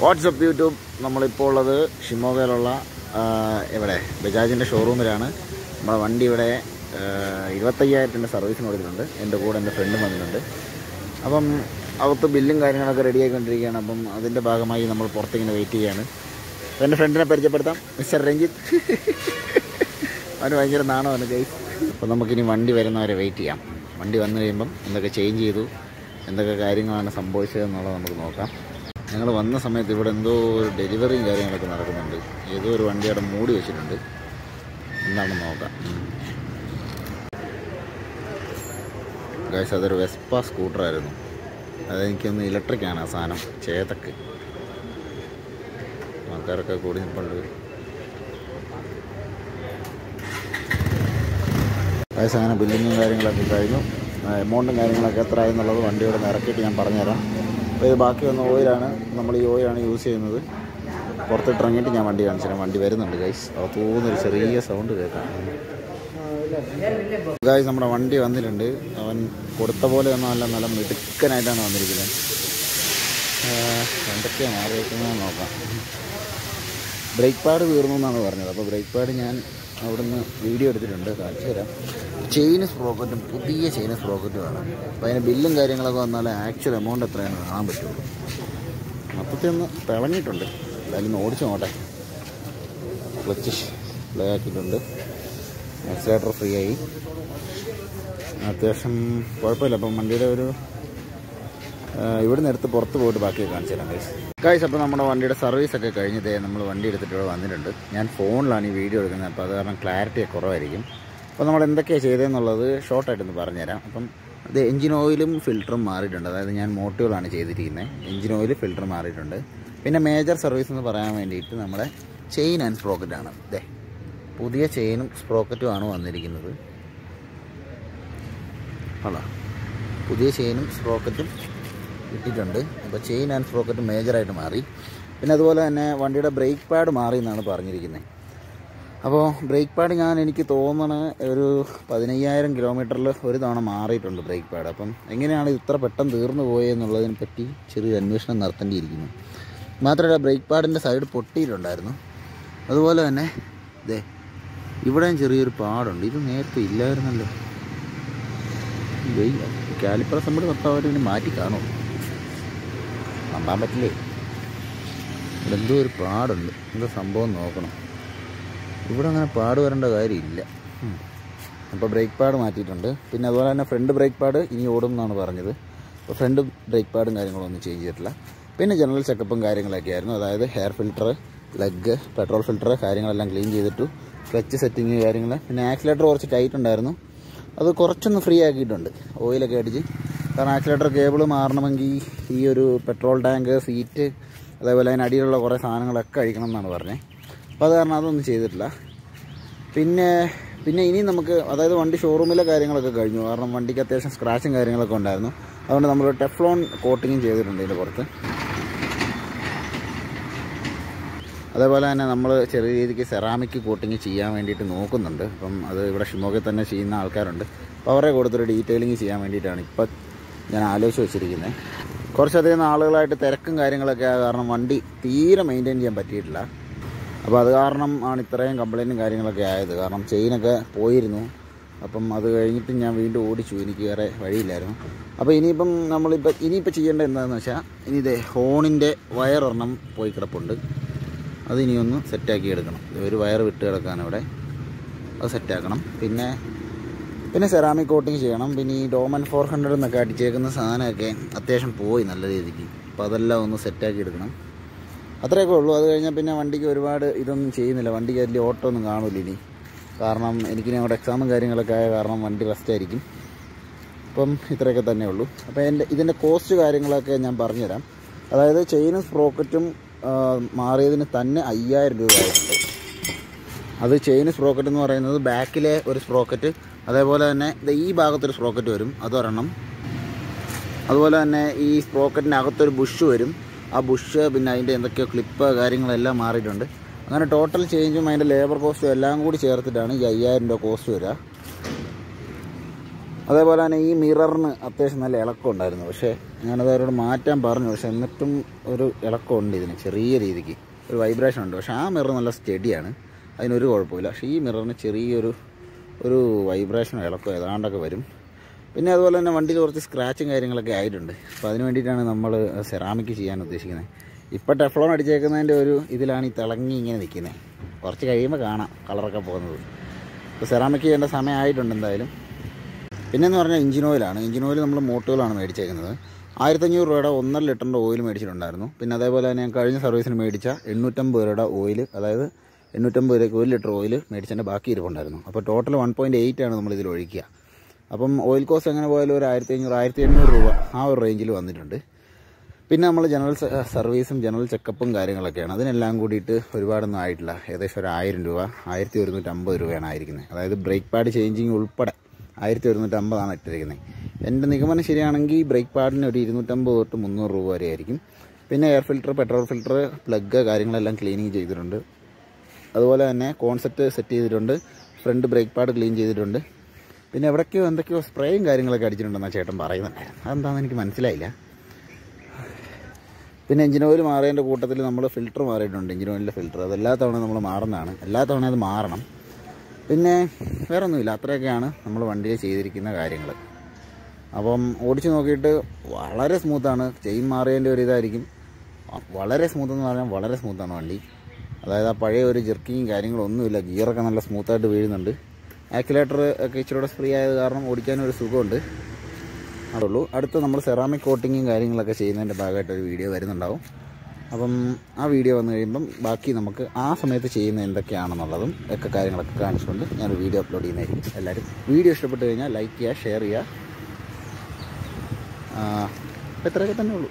WhatsApp YouTube നമ്മളിപ്പോൾ ഉള്ളത് ഷിമോഗയിലുള്ള ഇവിടെ ബജാജിന്റെ ഷോറൂമിലാണ് നമ്മുടെ വണ്ടി ഇവിടെ ഇരുപത്തയ്യായിരത്തിന്റെ സർവീസിന് കൊടുത്തിട്ടുണ്ട്. എന്റെ കൂടെ എന്റെ ഫ്രണ്ടും വന്നിട്ടുണ്ട്. അപ്പം അകത്ത് ബില്ലും കാര്യങ്ങളൊക്കെ റെഡി ആയിക്കൊണ്ടിരിക്കുകയാണ്. അപ്പം അതിന്റെ ഭാഗമായി നമ്മൾ പുറത്തിങ്ങനെ വെയിറ്റ് ചെയ്യുകയാണ്. എന്റെ ഫ്രണ്ടിനെ പരിചയപ്പെടുത്താം. മിസ്റ്റർ രഞ്ജിത്ത്. അവന് ഭയങ്കര നാണമാണ് ഗൈസ് അപ്പം നമുക്കിനി വണ്ടി വരുന്നവരെ വെയിറ്റ് ചെയ്യാം. വണ്ടി വന്നു കഴിയുമ്പം എന്തൊക്കെ ചേഞ്ച് ചെയ്തു? എന്തൊക്കെ കാര്യങ്ങളാണ് സംഭവിച്ചതെന്നുള്ളത് നമുക്ക് നോക്കാം. ഞങ്ങൾ വന്ന സമയത്ത് ഇവിടെ എന്തോ ഒരു ഡെലിവറിയും കാര്യങ്ങളൊക്കെ നടക്കുന്നുണ്ട്. ഏതോ ഒരു വണ്ടി അവിടെ മൂടി വെച്ചിട്ടുണ്ട്. എന്താണെന്ന് നോക്കാം. ഗൈസ് അതൊരു വെസ്പ സ്കൂട്ടറായിരുന്നു അതെനിക്കൊന്ന് ഇലക്ട്രിക്കാണ് ആ സാധനം ചേതക്ക്. ആൾക്കാരൊക്കെ കൂടി നിൽപ്പുണ്ട് ഗൈസ് അങ്ങനെ ബില്ലിങ്ങും കാര്യങ്ങളൊക്കെ കഴിഞ്ഞു. എമൗണ്ടും കാര്യങ്ങളൊക്കെ എത്ര ആയെന്നുള്ളത് വണ്ടിയോട് നിറക്കിയിട്ട് ഞാൻ പറഞ്ഞുതരാം. അപ്പോൾ ഇത് ബാക്കി വന്ന ഓയിലാണ് നമ്മൾ ഈ ഓയിലാണ് യൂസ് ചെയ്യുന്നത്. പുറത്തിട്ടിറങ്ങിയിട്ട് ഞാൻ വണ്ടി കാണിച്ചു തരാം. വണ്ടി വരുന്നുണ്ട് ഗൈസ് അത് തോന്നുന്നൊരു ചെറിയ സൗണ്ട് കേൾക്കാം. ഗൈസ് നമ്മുടെ വണ്ടി വന്നിട്ടുണ്ട്. അവൻ കൊടുത്ത പോലെ ഒന്നും അല്ല നല്ല മിടുക്കനായിട്ടാണ് വന്നിരിക്കുന്നത്. എന്തൊക്കെയാണ് മാറിയിരിക്കുന്നതെന്ന് നോക്കാം. ബ്രേക്ക് പാഡ് തീർന്നു എന്നാണ് പറഞ്ഞത്. അപ്പോൾ ബ്രേക്ക് പാഡ് ഞാൻ അവിടുന്ന് വീഡിയോ എടുത്തിട്ടുണ്ട്. കാണിച്ചു തരാം. ചെയിൻ സ്പ്രോക്കറ്റും പുതിയ ചെയിൻ സ്പ്രോക്കറ്റുമാണ് അപ്പോൾ അതിന് ബില്ലും കാര്യങ്ങളൊക്കെ വന്നാൽ ആക്ച്വൽ എമൗണ്ട് എത്രയാണ് കാണാൻ പറ്റുള്ളൂ. മൊത്തത്തിൽ ഒന്ന് തിളങ്ങിയിട്ടുണ്ട് ഒന്ന് ഓടിച്ചു നോട്ടെ ക്ലച്ച് പ്ലേ ആക്കിയിട്ടുണ്ട്. ആക്സിലേറ്റർ ഫ്രീ ആയി. അത്യാവശ്യം കുഴപ്പമില്ല. അപ്പം വണ്ടിയുടെ ഒരു ഇവിടെ നിന്ന് എടുത്ത് പുറത്ത് പോയിട്ട് ബാക്കി കാണിച്ചു തരാം ഗൈസ് അപ്പോൾ നമ്മുടെ വണ്ടിയുടെ സർവീസ് ഒക്കെ കഴിഞ്ഞതേ നമ്മൾ വണ്ടി എടുത്തിട്ട് ഇവിടെ വന്നിട്ടുണ്ട്. ഞാൻ ഫോണിലാണ് ഈ വീഡിയോ എടുക്കുന്നത്. അപ്പോൾ അത് കാരണം ക്ലാരിറ്റി കുറവായിരിക്കും. അപ്പോൾ നമ്മൾ എന്തൊക്കെയാണ് ചെയ്തതെന്നുള്ളത് ഷോർട്ടായിട്ടൊന്ന് പറഞ്ഞുതരാം. അപ്പം ഇത് എഞ്ചിൻ ഓയിലും ഫിൽറ്ററും മാറിയിട്ടുണ്ട്. അതായത് ഞാൻ മോട്ടോകളാണ് ചെയ്തിരിക്കുന്നത് എഞ്ചിൻ ഓയിൽ ഫിൽറ്റർ മാറിയിട്ടുണ്ട്. പിന്നെ മേജർ സർവീസ് എന്ന് പറയാൻ വേണ്ടിയിട്ട് നമ്മുടെ ചെയിൻ ആൻഡ് സ്പ്രോക്കറ്റാണ് ഇതേ പുതിയ ചെയിനും സ്പ്രോക്കറ്റും ആണ് വന്നിരിക്കുന്നത്. അതാ പുതിയ ചെയിനും സ്പ്രോക്കറ്റും ഇട്ടിട്ടുണ്ട്. അപ്പോൾ ചെയിൻ ആൻഡ് സ്പ്രോക്കറ്റ് മേജറായിട്ട് മാറി. പിന്നെ അതുപോലെ തന്നെ വണ്ടിയുടെ ബ്രേക്ക് പാഡ് മാറി എന്നാണ് പറഞ്ഞിരിക്കുന്നത് അപ്പോൾ ബ്രേക്ക് പാഡ് ഞാൻ എനിക്ക് തോന്നണ ഒരു പതിനയ്യായിരം കിലോമീറ്ററിൽ ഒരു തവണ മാറിയിട്ടുണ്ട് ബ്രേക്ക് പാഡ് അപ്പം എങ്ങനെയാണ് ഇത് ഇത്ര പെട്ടെന്ന് തീർന്നു പോയെന്നുള്ളതിനെ പറ്റി ചെറിയൊരു അന്വേഷണം നടത്തേണ്ടിയിരിക്കുന്നു. മാത്രമല്ല ബ്രേക്ക് പാഡിന്റെ സൈഡ് പൊട്ടിയിട്ടുണ്ടായിരുന്നു. അതുപോലെ തന്നെ ഇതേ ഇവിടെയും ചെറിയൊരു പാടുണ്ട്. ഇത് നേരത്തെ ഇല്ലായിരുന്നല്ലോ. കാലിപ്പറ നമ്മൾ നിർത്താൻ ഇനി മാറ്റി കാണും നമ്പാൻ പറ്റില്ലേ? ഇവിടെ എന്തോ ഒരു പാടുണ്ട്. എന്താ സംഭവം നോക്കണം. ഇവിടെ അങ്ങനെ പാട് വരേണ്ട കാര്യമില്ല. അപ്പോൾ ബ്രേക്ക് പാഡ് മാറ്റിയിട്ടുണ്ട്. പിന്നെ അതുപോലെ തന്നെ ഫ്രണ്ട് ബ്രേക്ക് പാഡ് ഇനി ഓടും എന്നാണ് പറഞ്ഞത്. അപ്പോൾ ഫ്രണ്ട് ബ്രേക്ക് പാഡും കാര്യങ്ങളൊന്നും ചേഞ്ച് ചെയ്തിട്ടില്ല. പിന്നെ ജനറൽ ചെക്കപ്പും കാര്യങ്ങളൊക്കെ ആയിരുന്നു. അതായത് ഹെയർ ഫിൽട്ടർ ലെഗ് പെട്രോൾ ഫിൽറ്റർ കാര്യങ്ങളെല്ലാം ക്ലീൻ ചെയ്തിട്ടു. ക്ലച്ച് സെറ്റിങ് കാര്യങ്ങൾ പിന്നെ ആക്സിലേറ്റർ കുറച്ച് ടൈറ്റ് ഉണ്ടായിരുന്നു. അത് കുറച്ചൊന്ന് ഫ്രീ ആക്കിയിട്ടുണ്ട്. ഓയിലൊക്കെ അടിച്ച്. കാരണം ആക്സിലേറ്റർ കേബിൾ മാറണമെങ്കിൽ ഈ ഒരു പെട്രോൾ ടാങ്ക് സീറ്റ് അതേപോലെ അതിന് അടിയിലുള്ള കുറേ സാധനങ്ങളൊക്കെ അഴിക്കണം എന്നാണ് പറഞ്ഞത് അപ്പോൾ അത് കാരണം അതൊന്നും ചെയ്തിട്ടില്ല. പിന്നെ പിന്നെ ഇനി നമുക്ക് അതായത് വണ്ടി ഷോറൂമിലെ കാര്യങ്ങളൊക്കെ കഴിഞ്ഞു. കാരണം വണ്ടിക്ക് അത്യാവശ്യം സ്ക്രാച്ചും കാര്യങ്ങളൊക്കെ ഉണ്ടായിരുന്നു. അതുകൊണ്ട് നമ്മൾ ടെഫ്ലോൺ കോട്ടിങ്ങും ചെയ്തിട്ടുണ്ട് ഇതിന്റെ പുറത്ത്. അതേപോലെ തന്നെ നമ്മൾ ചെറിയ രീതിക്ക് സെറാമിക് കോട്ടിങ് ചെയ്യാൻ വേണ്ടിയിട്ട് നോക്കുന്നുണ്ട്. അപ്പം അത് ഇവിടെ ഷിമോഗയിൽ തന്നെ ചെയ്യുന്ന ആൾക്കാരുണ്ട്. അപ്പോൾ അവരെ കൊടുത്തൊരു ഡീറ്റെയിലിംഗ് ചെയ്യാൻ വേണ്ടിയിട്ടാണ് ഇപ്പം ഞാൻ ആലോചിച്ച് വെച്ചിരിക്കുന്നത് കുറച്ചധികം ആളുകളായിട്ട് തിരക്കും കാര്യങ്ങളൊക്കെ കാരണം വണ്ടി തീരെ മെയിന്റെയിൻ ചെയ്യാൻ പറ്റിയിട്ടില്ല. അപ്പോൾ അത് കാരണം ആണ് ഇത്രയും കംപ്ലൈന്റും കാര്യങ്ങളൊക്കെ ആയത്. കാരണം ചെയിനൊക്കെ പോയിരുന്നു. അപ്പം അത് കഴിഞ്ഞിട്ട് ഞാൻ വീണ്ടും ഓടിച്ചു. എനിക്ക് വേറെ വഴിയില്ലായിരുന്നു. അപ്പോൾ ഇനിയിപ്പം നമ്മളിപ്പോൾ ഇനിയിപ്പോൾ ചെയ്യേണ്ടത് എന്താണെന്ന് വെച്ചാൽ ഇനി ഇതേ ഹോണിന്റെ വയറൊരെണ്ണം പോയി കിടപ്പുണ്ട്. അത് ഇനി ഒന്ന് സെറ്റാക്കി എടുക്കണം. ഒരു വയർ വിട്ട് കിടക്കാൻ ഇവിടെ. അത് സെറ്റാക്കണം. പിന്നെ പിന്നെ സെറാമിക് കോട്ടിങ് ചെയ്യണം. പിന്നെ ഈ ഡോമൻ ഫോർ ഹൺഡ്രഡ് എന്നൊക്കെ അടിച്ചേക്കുന്ന സാധനമൊക്കെ അത്യാവശ്യം പോയി നല്ല രീതിക്ക്. അപ്പോൾ അതെല്ലാം ഒന്ന് സെറ്റാക്കി എടുക്കണം. അത്രയൊക്കെ ഉള്ളൂ. അത് കഴിഞ്ഞാൽ പിന്നെ വണ്ടിക്ക് ഒരുപാട് ഇതൊന്നും ചെയ്യുന്നില്ല. വണ്ടിക്ക് വലിയ ഓട്ടോ ഒന്നും കാണില്ല ഇനി. കാരണം എനിക്കിനി അങ്ങോട്ട് എക്സാമും കാര്യങ്ങളൊക്കെ ആയ കാരണം വണ്ടി റെസ്റ്റ് ആയിരിക്കും. അപ്പം ഇത്രയൊക്കെ തന്നെ ഉള്ളൂ. അപ്പോൾ എന്റെ ഇതിന്റെ കോസ്റ്റ് കാര്യങ്ങളൊക്കെ ഞാൻ പറഞ്ഞുതരാം. അതായത് ചെയിനും സ്പ്രോക്കറ്റും മാറിയതിന് തന്നെ അയ്യായിരം രൂപ ആയിട്ടുണ്ട്. അത് ചെയിൻ സ്പ്രോക്കറ്റ് എന്ന് പറയുന്നത് ബാക്കിലെ ഒരു സ്പ്രോക്കറ്റ് അതേപോലെ തന്നെ ഈ ഭാഗത്തൊരു സ്പ്രോക്കറ്റ് വരും. അതൊരെണ്ണം അതുപോലെ തന്നെ ഈ സ്പ്രോക്കറ്റിന്റെ അകത്തൊരു ബുഷ് വരും. ആ ബുഷ് പിന്നെ അതിന്റെ എന്തൊക്കെയോ ക്ലിപ്പ് കാര്യങ്ങളെല്ലാം മാറിയിട്ടുണ്ട്. അങ്ങനെ ടോട്ടൽ ചേഞ്ചും അതിന്റെ ലേബർ കോസ്റ്റും എല്ലാം കൂടി ചേർത്തിട്ടാണ് ഈ അയ്യായിരം രൂപ കോസ്റ്റ് വരിക. അതേപോലെ തന്നെ ഈ മിററിന് അത്യാവശ്യം നല്ല ഇളക്കം ഉണ്ടായിരുന്നു. പക്ഷേ ഞാനത് അവരോട് മാറ്റാൻ പറഞ്ഞു. പക്ഷെ എന്നിട്ടും ഒരു ഇളക്കം ഉണ്ട് ഇതിന് ചെറിയ രീതിക്ക്. ഒരു വൈബ്രേഷൻ ഉണ്ട്. പക്ഷേ ആ മിറർ നല്ല സ്റ്റഡിയാണ് അതിനൊരു കുഴപ്പമില്ല. പക്ഷേ ഈ മിററിന് ചെറിയൊരു ഒരു വൈബ്രേഷനോ ഇളക്കോ ഏതാണ്ടൊക്കെ വരും. പിന്നെ അതുപോലെ തന്നെ വണ്ടിയിൽ കുറച്ച് സ്ക്രാച്ചും കാര്യങ്ങളൊക്കെ ആയിട്ടുണ്ട്. അപ്പോൾ അതിന് വേണ്ടിയിട്ടാണ് നമ്മൾ സെറാമിക് ചെയ്യാൻ ഉദ്ദേശിക്കുന്നത്. ഇപ്പോൾ ടെഫ്ലോൺ അടിച്ചേക്കുന്നതിന്റെ ഒരു ഇതിലാണ് ഈ തിളങ്ങി ഇങ്ങനെ നിൽക്കുന്നത് കുറച്ച് കഴിയുമ്പോൾ കാണാം കളറൊക്കെ പോകുന്നത്. ഇപ്പോൾ സെറാമിക് ചെയ്യേണ്ട സമയമായിട്ടുണ്ട് എന്തായാലും. പിന്നെന്ന് പറഞ്ഞാൽ എഞ്ചിൻ ഓയിലാണ് എഞ്ചിൻ ഓയിൽ നമ്മൾ മോട്ടോയിലാണ് മേടിച്ചേക്കുന്നത്. ആയിരത്തഞ്ഞൂറ് രൂപയുടെ ഒന്നര ലിറ്ററിന്റെ ഓയിൽ മേടിച്ചിട്ടുണ്ടായിരുന്നു. പിന്നെ അതേപോലെ തന്നെ ഞാൻ കഴിഞ്ഞ സർവീസിന് മേടിച്ച എണ്ണൂറ്റമ്പത് രൂപയുടെ ഓയിൽ അതായത് എണ്ണൂറ്റമ്പത് രൂപയ്ക്ക് ഒരു ലിറ്റർ ഓയിൽ മേടിച്ചതിന്റെ ബാക്കി ഇരിപ്പുണ്ടായിരുന്നു. അപ്പോൾ ടോട്ടൽ വൺ പോയിന്റ് എയ്റ്റ് ആണ് നമ്മൾ ഇതിൽ ഒഴിക്കുക. അപ്പം ഓയിൽ കോസ്റ്റ് എങ്ങനെ പോയാലും ഒരു ആയിരത്തി അഞ്ഞൂറ് ആയിരത്തി എണ്ണൂറ് രൂപ ആ ഒരു റേഞ്ചിൽ വന്നിട്ടുണ്ട്. പിന്നെ നമ്മൾ ജനറൽ സർവീസും ജനറൽ ചെക്കപ്പും കാര്യങ്ങളൊക്കെയാണ്. അതിനെല്ലാം കൂടിയിട്ട് ഒരുപാടൊന്നും ആയിട്ടില്ല. ഏകദേശം ഒരു ആയിരം രൂപ ആയിരത്തി ഒരുന്നൂറ്റമ്പത് രൂപയാണ് ആയിരിക്കുന്നത് അതായത് ബ്രേക്ക് പാഡ് ചേഞ്ചിങ് ഉൾപ്പെടെ ആയിരത്തി ഒരുന്നൂറ്റമ്പതാണ് ഇട്ടിരിക്കുന്നത് എന്റെ നിഗമനം ശരിയാണെങ്കിൽ ബ്രേക്ക് പാഡിന് ഒരു ഇരുന്നൂറ്റമ്പത് തൊട്ട് മുന്നൂറ് രൂപ വരെ ആയിരിക്കും. പിന്നെ air filter petrol filter plug കാര്യങ്ങളെല്ലാം ക്ലീനിങ് ചെയ്തിട്ടുണ്ട്. അതുപോലെ തന്നെ കോൺസെപ്റ്റ് സെറ്റ് ചെയ്തിട്ടുണ്ട്. ഫ്രണ്ട് ബ്രേക്ക് പാഡ് ക്ലീൻ ചെയ്തിട്ടുണ്ട്. പിന്നെ എവിടേക്കോ എന്തൊക്കെയോ സ്പ്രേയും കാര്യങ്ങളൊക്കെ അടിച്ചിട്ടുണ്ടെന്നാണ് ചേട്ടൻ പറയുന്നുണ്ടായിരുന്നു അതെന്താണെന്ന് എനിക്ക് മനസ്സിലായില്ല. പിന്നെ എഞ്ചിൻ ഓയിൽ മാറിയതിന്റെ കൂട്ടത്തിൽ നമ്മൾ ഫിൽറ്റർ മാറിയിട്ടുണ്ട് എഞ്ചിൻ ഓയിലിന്റെ ഫിൽറ്റർ അത് എല്ലാ തവണ നമ്മൾ മാറുന്നതാണ്. എല്ലാ തവണ അത് മാറണം. പിന്നെ വേറെ ഒന്നുമില്ല അത്രയൊക്കെയാണ് നമ്മൾ വണ്ടിയിൽ ചെയ്തിരിക്കുന്ന കാര്യങ്ങൾ അപ്പം ഓടിച്ചു നോക്കിയിട്ട് വളരെ സ്മൂത്താണ്. ചെയിൻ മാറിയതിന്റെ ഒരു ഇതായിരിക്കും. വളരെ സ്മൂത്ത് എന്ന് പറഞ്ഞാൽ വളരെ സ്മൂത്താണ് വണ്ടി. അതായത് ആ പഴയ ഒരു ജെർക്കിങ്ങും കാര്യങ്ങളൊന്നുമില്ല. ഗിയറൊക്കെ നല്ല സ്മൂത്തായിട്ട് വീഴുന്നുണ്ട്. ആക്സിലേറ്റർ ഒക്കെ ഇച്ചിരി ഫ്രീ ആയത് കാരണം ഓടിക്കാനും ഒരു സുഖമുണ്ട്. അതുള്ളൂ. അടുത്ത നമ്മൾ സെറാമിക് കോട്ടിങ്ങും കാര്യങ്ങളൊക്കെ ചെയ്യുന്നതിന്റെ ഭാഗമായിട്ട് ഒരു വീഡിയോ വരുന്നുണ്ടാവും. അപ്പം ആ വീഡിയോ വന്നു കഴിയുമ്പം ബാക്കി നമുക്ക് ആ സമയത്ത് ചെയ്യുന്ന എന്തൊക്കെയാണെന്നുള്ളതും ഒക്കെ കാര്യങ്ങളൊക്കെ കാണിച്ചുകൊണ്ട് ഞാൻ വീഡിയോ അപ്ലോഡ് ചെയ്യുന്നതായിരിക്കും. എല്ലാവരും വീഡിയോ ഇഷ്ടപ്പെട്ട് കഴിഞ്ഞാൽ ലൈക്ക് ചെയ്യുക ഷെയർ ചെയ്യുക. ഇത്രയൊക്കെ തന്നെ ഉള്ളൂ.